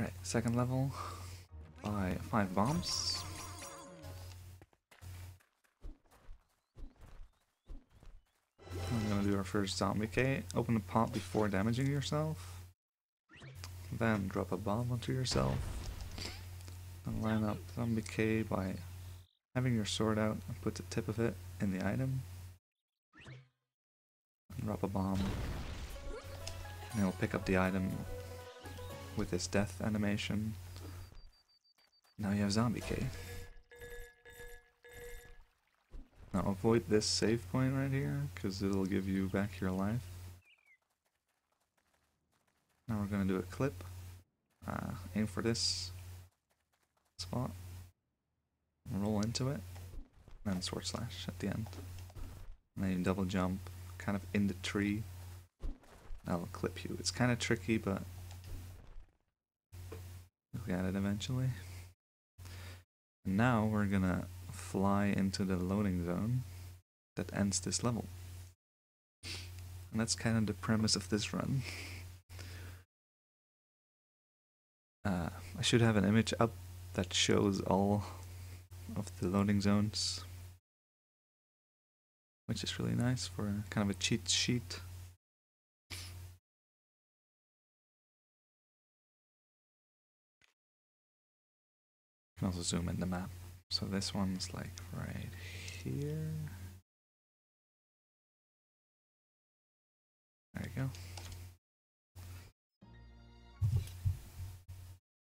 Alright, second level. Buy five bombs. I'm gonna do our first zombie Kay. Open the pot before damaging yourself. Then drop a bomb onto yourself. And line up zombie Kay by having your sword out and put the tip of it in the item. And drop a bomb. And it'll pick up the item with this death animation. Now you have zombie Kay. Now avoid this save point right here, because it'll give you back your life. Now we're going to do a clip. Uh, aim for this spot. Roll into it. And then sword slash at the end. And then you double jump, kind of in the tree. That'll clip you. It's kind of tricky, but you'll it eventually. And now we're gonna fly into the loading zone that ends this level. And that's kind of the premise of this run. Uh, I should have an image up that shows all of the loading zones, which is really nice for kind of a cheat sheet. Can also zoom in the map. So this one's like right here. There you go.